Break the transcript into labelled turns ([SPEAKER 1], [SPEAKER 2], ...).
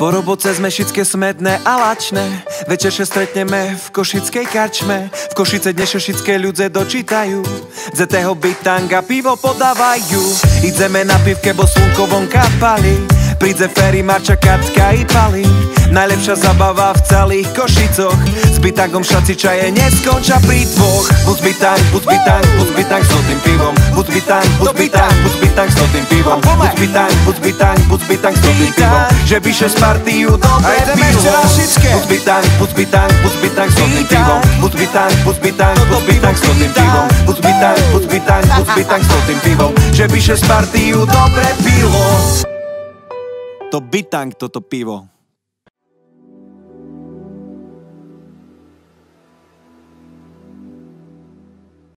[SPEAKER 1] Po roboce sme všetké smedné a lačné. Večer sa stretneme v košickej karčme. V Košice dnes všetké ľudze dočítajú. Zetého bytanga pivo podávajú. Ideme na pivke, bo slnko vonka pali Príde Ferry, Marča, Katka i Pali. Najlepšia zabava v celých Košicoch S bytangom šaci čaje neskonča pri dvoch. Buď bytang, buď bytang, buď bytang s tým pivom Buď bytang, buď bytang, buď bytang s tým pivom Buď bytang, buď bytang, buď bytang s tým pivom Že píše z partiu dobre pivo Buď bytang, buď bytang, buď bytang s tým pivom Buď bytang, buď bytang, buď bytang s tým pivom Buď bytang, buď bytang, buď bytang s tým pivom Že píše z partiu dobre pivo To bytang toto pivo